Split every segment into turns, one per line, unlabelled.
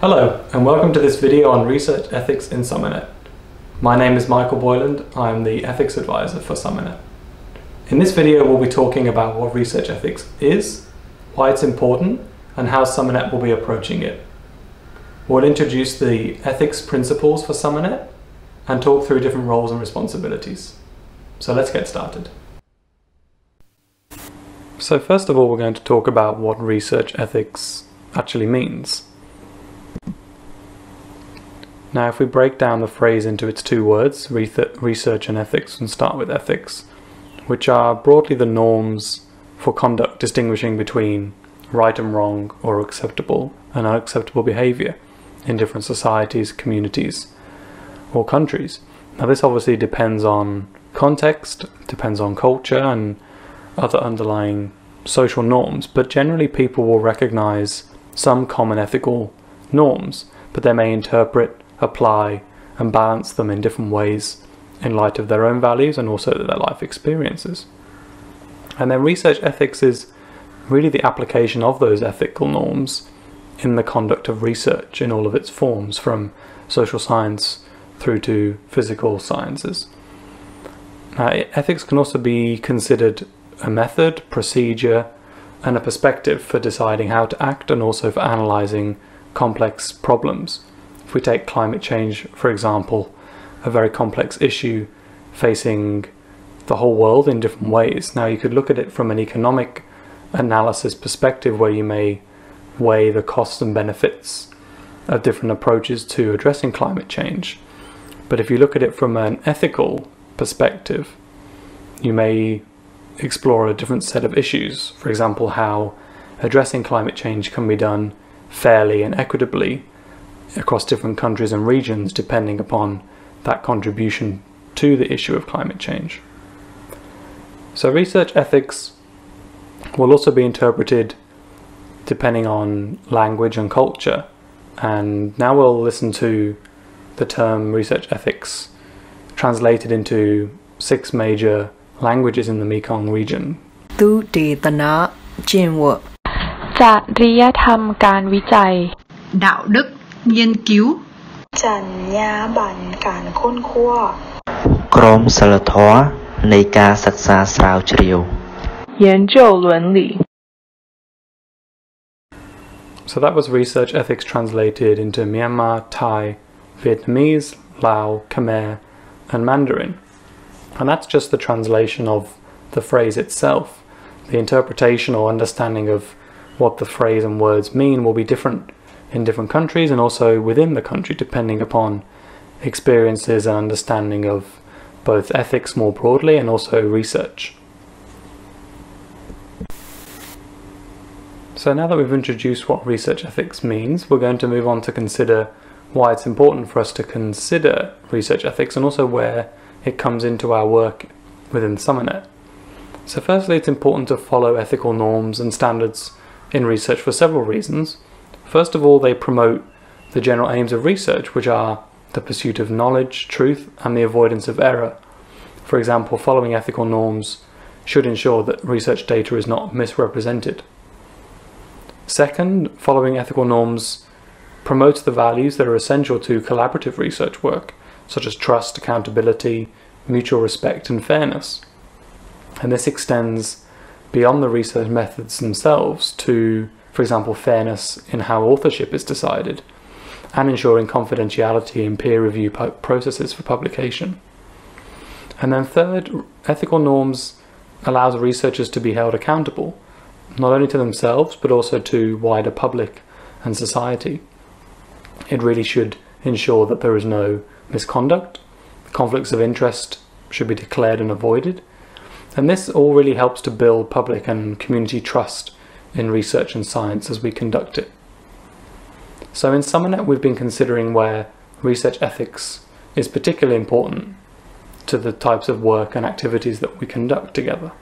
Hello, and welcome to this video on research ethics in SUMERNET. My name is Michael Boyland, I'm the ethics advisor for SUMERNET. In this video we'll be talking about what research ethics is, why it's important, and how SUMERNET will be approaching it. We'll introduce the ethics principles for SummerNet and talk through different roles and responsibilities. So let's get started. So first of all we're going to talk about what research ethics actually means. Now, if we break down the phrase into its two words, research and ethics, and start with ethics, which are broadly the norms for conduct distinguishing between right and wrong or acceptable and unacceptable behavior in different societies, communities, or countries. Now, this obviously depends on context, depends on culture, and other underlying social norms, but generally people will recognize some common ethical norms, but they may interpret apply, and balance them in different ways in light of their own values and also their life experiences. And then research ethics is really the application of those ethical norms in the conduct of research in all of its forms, from social science through to physical sciences. Now, ethics can also be considered a method, procedure, and a perspective for deciding how to act and also for analysing complex problems. If we take climate change, for example, a very complex issue facing the whole world in different ways. Now, you could look at it from an economic analysis perspective where you may weigh the costs and benefits of different approaches to addressing climate change. But if you look at it from an ethical perspective, you may explore a different set of issues. For example, how addressing climate change can be done fairly and equitably across different countries and regions depending upon that contribution to the issue of climate change. So research ethics will also be interpreted depending on language and culture. And now we'll listen to the term research ethics translated into six major languages in the Mekong region.
ตุติตนะเจนว
จริยธรรมการวิจัย
đạo đức nghiên cứu
จรรยาบรรณการค้นคว้า
ក្រមសីលធម៌នៃការសិក្សាស្រាវជ្រាវ
研究伦理
So that was research ethics translated into Myanmar, Thai, Vietnamese, Lao, Khmer, and Mandarin. And that's just the translation of the phrase itself. The interpretation or understanding of what the phrase and words mean will be different in different countries and also within the country, depending upon experiences and understanding of both ethics more broadly and also research. So now that we've introduced what research ethics means, we're going to move on to consider why it's important for us to consider research ethics and also where it comes into our work within SUMERNET. So firstly, it's important to follow ethical norms and standards in research for several reasons. First of all, they promote the general aims of research, which are the pursuit of knowledge, truth, and the avoidance of error. For example, following ethical norms should ensure that research data is not misrepresented. Second, following ethical norms promotes the values that are essential to collaborative research work, such as trust, accountability, mutual respect, and fairness. And this extends beyond the research methods themselves to for example, fairness in how authorship is decided, and ensuring confidentiality in peer review processes for publication. And then third, ethical norms allows researchers to be held accountable, not only to themselves, but also to wider public and society. It really should ensure that there is no misconduct, conflicts of interest should be declared and avoided, and this all really helps to build public and community trust in research and science as we conduct it. So in SUMERNET we've been considering where research ethics is particularly important to the types of work and activities that we conduct together.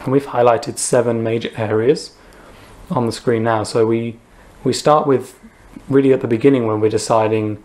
And we've highlighted seven major areas on the screen now. So we, we start with really at the beginning when we're deciding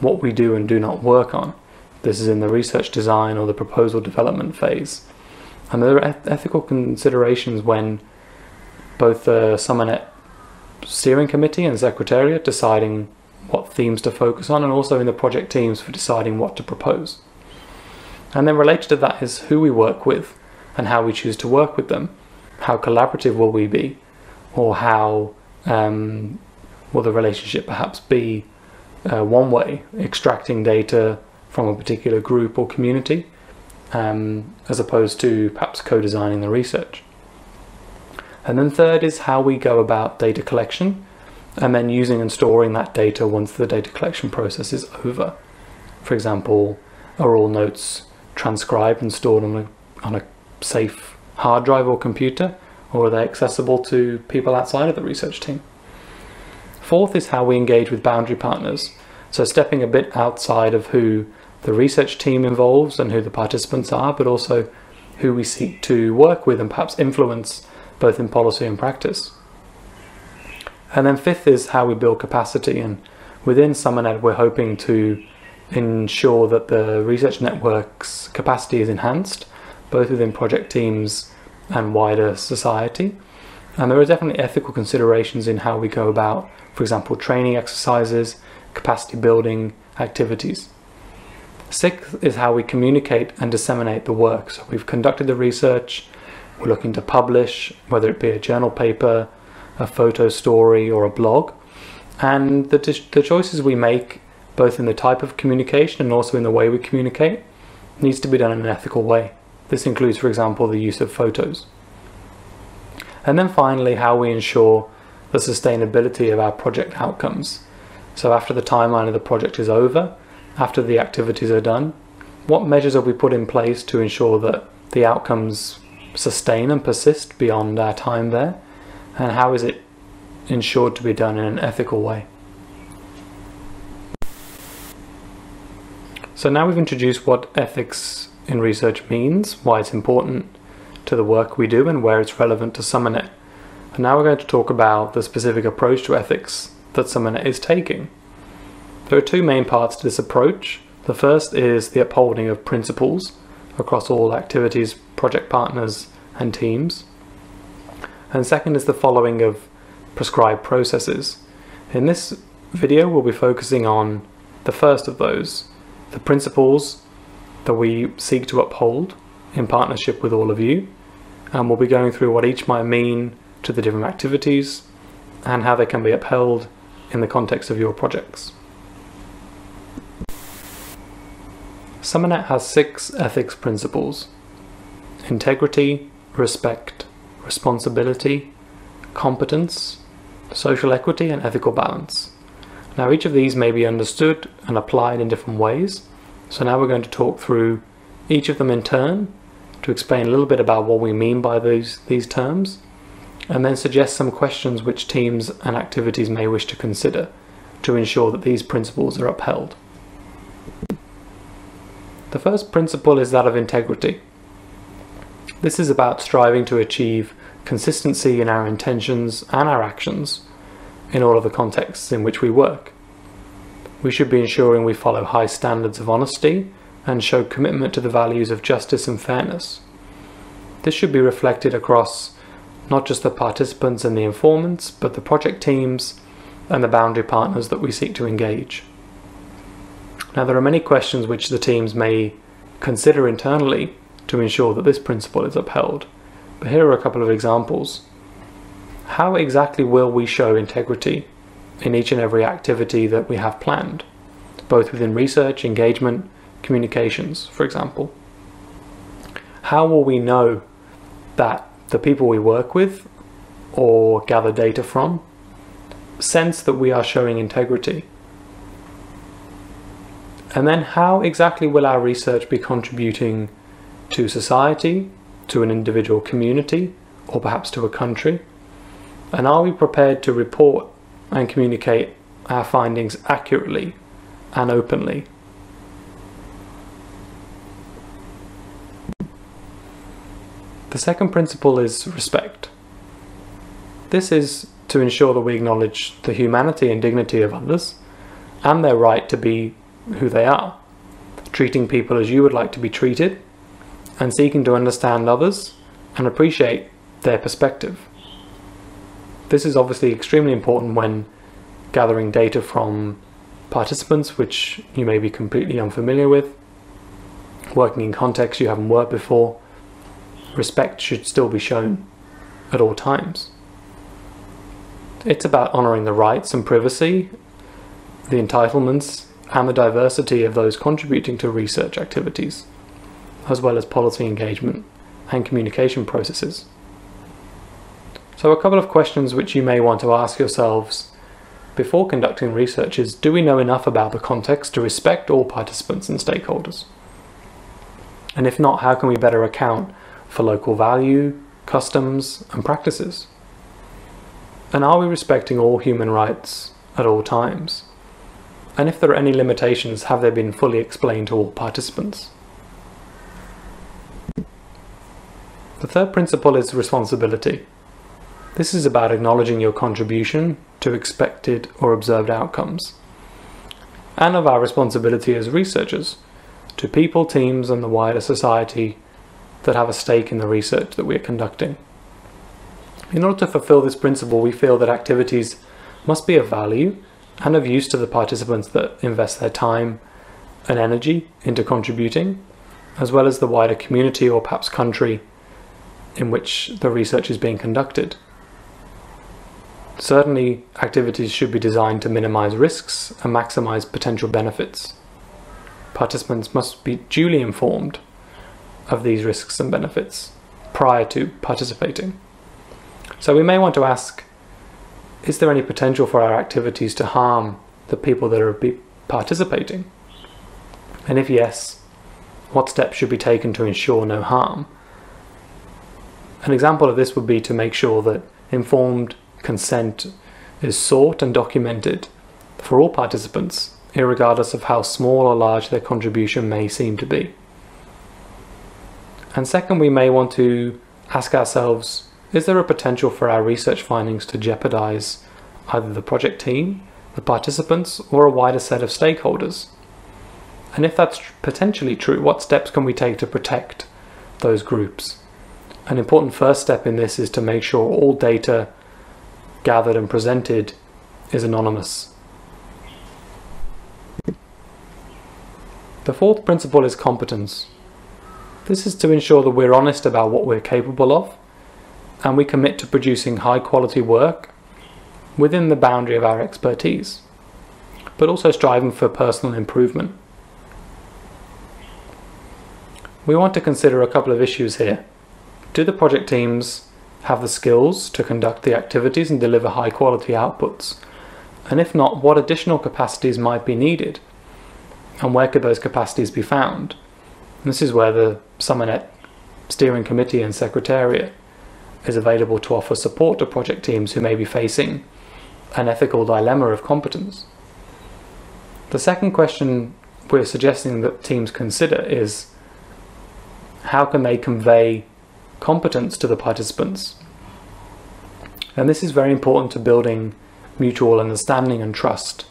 what we do and do not work on. This is in the research design or the proposal development phase. And there are ethical considerations when both the SUMERNET steering committee and secretariat deciding what themes to focus on, and also in the project teams for deciding what to propose. And then related to that is who we work with and how we choose to work with them. How collaborative will we be, or how um, will the relationship perhaps be uh, one way, extracting data from a particular group or community, um, as opposed to perhaps co designing the research. And then third is how we go about data collection and then using and storing that data once the data collection process is over. For example, are all notes transcribed and stored on a, on a safe hard drive or computer, or are they accessible to people outside of the research team? Fourth is how we engage with boundary partners, so stepping a bit outside of who the research team involves and who the participants are, but also who we seek to work with and perhaps influence both in policy and practice. And then fifth is how we build capacity. And within SUMERNET, we're hoping to ensure that the research network's capacity is enhanced, both within project teams and wider society. And there are definitely ethical considerations in how we go about, for example, training exercises, capacity building activities. Sixth is how we communicate and disseminate the work. So we've conducted the research, we're looking to publish, whether it be a journal paper, a photo story, or a blog. And the, the choices we make, both in the type of communication and also in the way we communicate, needs to be done in an ethical way. This includes, for example, the use of photos. And then finally, how we ensure the sustainability of our project outcomes. So after the timeline of the project is over, after the activities are done, what measures have we put in place to ensure that the outcomes sustain and persist beyond our time there? And how is it ensured to be done in an ethical way? So now we've introduced what ethics in research means, why it's important to the work we do, and where it's relevant to SUMERNET. And now we're going to talk about the specific approach to ethics that SUMERNET is taking. There are two main parts to this approach. The first is the upholding of principles across all activities, project partners, and teams. And second is the following of prescribed processes. In this video, we'll be focusing on the first of those, the principles that we seek to uphold in partnership with all of you. And we'll be going through what each might mean to the different activities and how they can be upheld in the context of your projects. SUMERNET has six ethics principles integrity, respect, responsibility, competence, social equity, and ethical balance. Now, each of these may be understood and applied in different ways. So, now we're going to talk through each of them in turn to explain a little bit about what we mean by these, these terms, and then suggest some questions which teams and activities may wish to consider to ensure that these principles are upheld. The first principle is that of integrity. This is about striving to achieve consistency in our intentions and our actions in all of the contexts in which we work. We should be ensuring we follow high standards of honesty and show commitment to the values of justice and fairness. This should be reflected across not just the participants and the informants, but the project teams and the boundary partners that we seek to engage. Now, there are many questions which the teams may consider internally to ensure that this principle is upheld, but here are a couple of examples. How exactly will we show integrity in each and every activity that we have planned, both within research, engagement, communications, for example? How will we know that the people we work with or gather data from sense that we are showing integrity and then how exactly will our research be contributing to society, to an individual community, or perhaps to a country? And are we prepared to report and communicate our findings accurately and openly? The second principle is respect. This is to ensure that we acknowledge the humanity and dignity of others and their right to be who they are, treating people as you would like to be treated, and seeking to understand others and appreciate their perspective. This is obviously extremely important when gathering data from participants which you may be completely unfamiliar with, working in contexts you haven't worked before. Respect should still be shown at all times. It's about honouring the rights and privacy, the entitlements, and the diversity of those contributing to research activities, as well as policy engagement and communication processes. So, a couple of questions which you may want to ask yourselves before conducting research is do we know enough about the context to respect all participants and stakeholders? And if not, how can we better account for local value, customs, and practices? And are we respecting all human rights at all times? And if there are any limitations, have they been fully explained to all participants? The third principle is responsibility. This is about acknowledging your contribution to expected or observed outcomes, and of our responsibility as researchers to people, teams, and the wider society that have a stake in the research that we are conducting. In order to fulfill this principle, we feel that activities must be of value and of use to the participants that invest their time and energy into contributing, as well as the wider community or perhaps country in which the research is being conducted. Certainly, activities should be designed to minimize risks and maximize potential benefits. Participants must be duly informed of these risks and benefits prior to participating. So we may want to ask, is there any potential for our activities to harm the people that are participating? And if yes, what steps should be taken to ensure no harm? An example of this would be to make sure that informed consent is sought and documented for all participants, regardless of how small or large their contribution may seem to be. And second, we may want to ask ourselves is there a potential for our research findings to jeopardize either the project team, the participants, or a wider set of stakeholders? And if that's potentially true, what steps can we take to protect those groups? An important first step in this is to make sure all data gathered and presented is anonymous. The fourth principle is competence. This is to ensure that we're honest about what we're capable of and we commit to producing high quality work within the boundary of our expertise, but also striving for personal improvement. We want to consider a couple of issues here. Do the project teams have the skills to conduct the activities and deliver high quality outputs? And if not, what additional capacities might be needed? And where could those capacities be found? And this is where the SUMERNET Steering Committee and Secretariat is available to offer support to project teams who may be facing an ethical dilemma of competence. The second question we're suggesting that teams consider is how can they convey competence to the participants? And this is very important to building mutual understanding and trust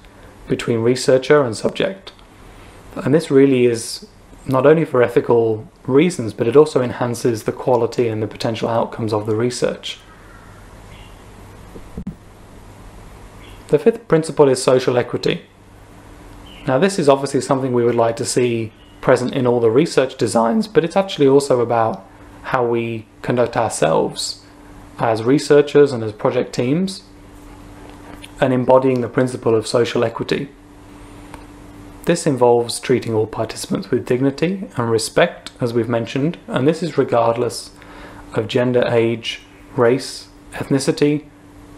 between researcher and subject. And this really is not only for ethical reasons, but it also enhances the quality and the potential outcomes of the research. The fifth principle is social equity. Now, this is obviously something we would like to see present in all the research designs, but it's actually also about how we conduct ourselves as researchers and as project teams and embodying the principle of social equity. This involves treating all participants with dignity and respect, as we've mentioned, and this is regardless of gender, age, race, ethnicity,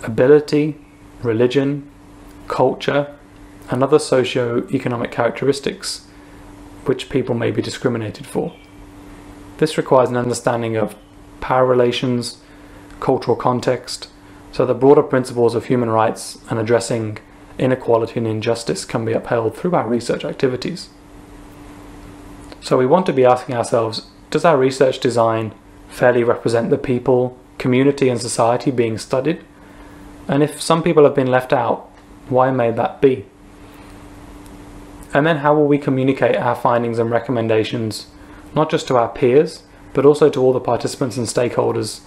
ability, religion, culture, and other socio-economic characteristics which people may be discriminated for. This requires an understanding of power relations, cultural context, so the broader principles of human rights and addressing inequality and injustice can be upheld through our research activities. So we want to be asking ourselves, does our research design fairly represent the people, community and society being studied? And if some people have been left out, why may that be? And then how will we communicate our findings and recommendations, not just to our peers, but also to all the participants and stakeholders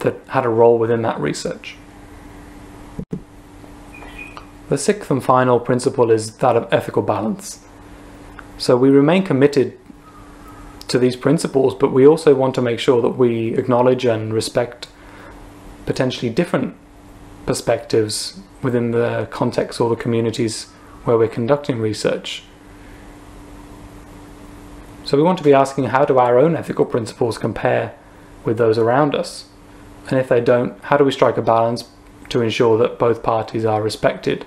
that had a role within that research? The sixth and final principle is that of ethical balance. So we remain committed to these principles, but we also want to make sure that we acknowledge and respect potentially different perspectives within the context or the communities where we're conducting research. So we want to be asking how do our own ethical principles compare with those around us? And if they don't, how do we strike a balance to ensure that both parties are respected?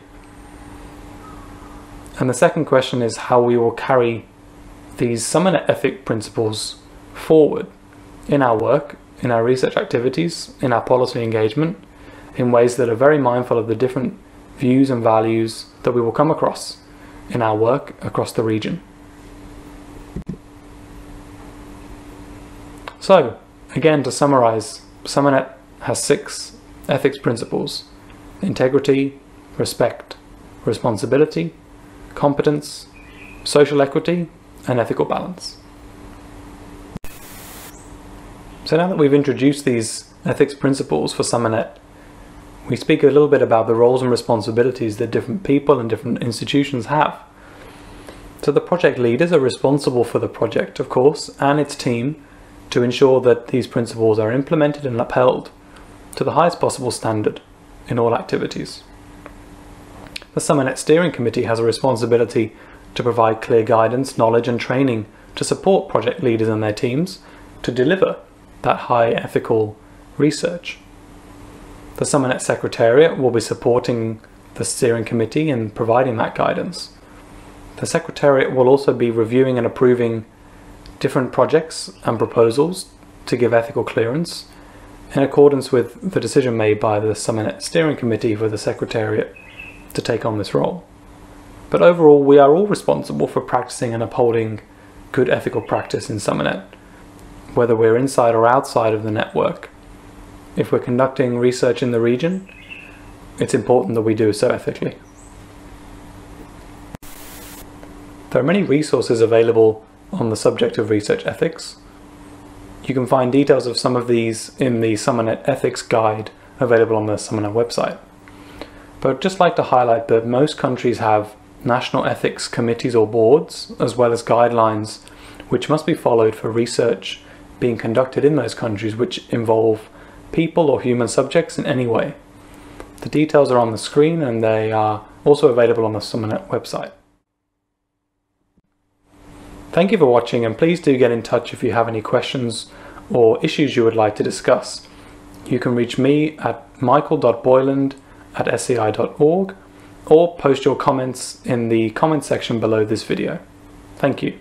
And the second question is how we will carry these SUMERNET ethic principles forward in our work, in our research activities, in our policy engagement, in ways that are very mindful of the different views and values that we will come across in our work across the region. So, again, to summarize, SUMERNET has six ethics principles integrity, respect, responsibility, competence, social equity, and ethical balance. So now that we've introduced these ethics principles for SUMERNET, we speak a little bit about the roles and responsibilities that different people and different institutions have. So the project leaders are responsible for the project, of course, and its team to ensure that these principles are implemented and upheld to the highest possible standard in all activities. The SUMERNET Steering Committee has a responsibility to provide clear guidance, knowledge and training to support project leaders and their teams to deliver that high ethical research. The SUMERNET Secretariat will be supporting the steering committee in providing that guidance. The Secretariat will also be reviewing and approving different projects and proposals to give ethical clearance in accordance with the decision made by the SUMERNET Steering Committee for the Secretariat to take on this role. But overall, we are all responsible for practicing and upholding good ethical practice in SUMERNET, whether we're inside or outside of the network. If we're conducting research in the region, it's important that we do so ethically. There are many resources available on the subject of research ethics. You can find details of some of these in the SUMERNET Ethics Guide available on the SUMERNET website. But I'd just like to highlight that most countries have national ethics committees or boards, as well as guidelines which must be followed for research being conducted in those countries which involve people or human subjects in any way. The details are on the screen and they are also available on the SUMERNET website. Thank you for watching and please do get in touch if you have any questions or issues you would like to discuss. You can reach me at michael.boyland at sei.org or post your comments in the comment section below this video. Thank you.